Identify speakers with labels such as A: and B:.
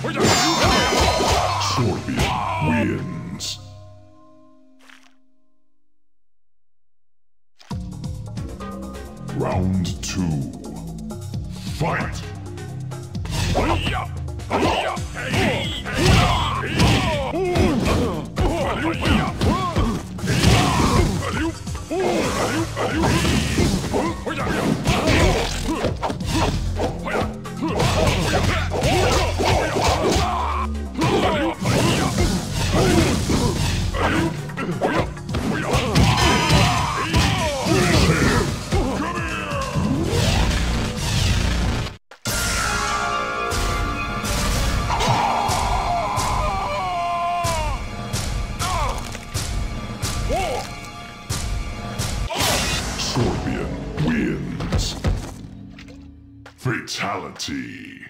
A: Scorpion wins. Round two. Fight! Scorpion wins. Fatality.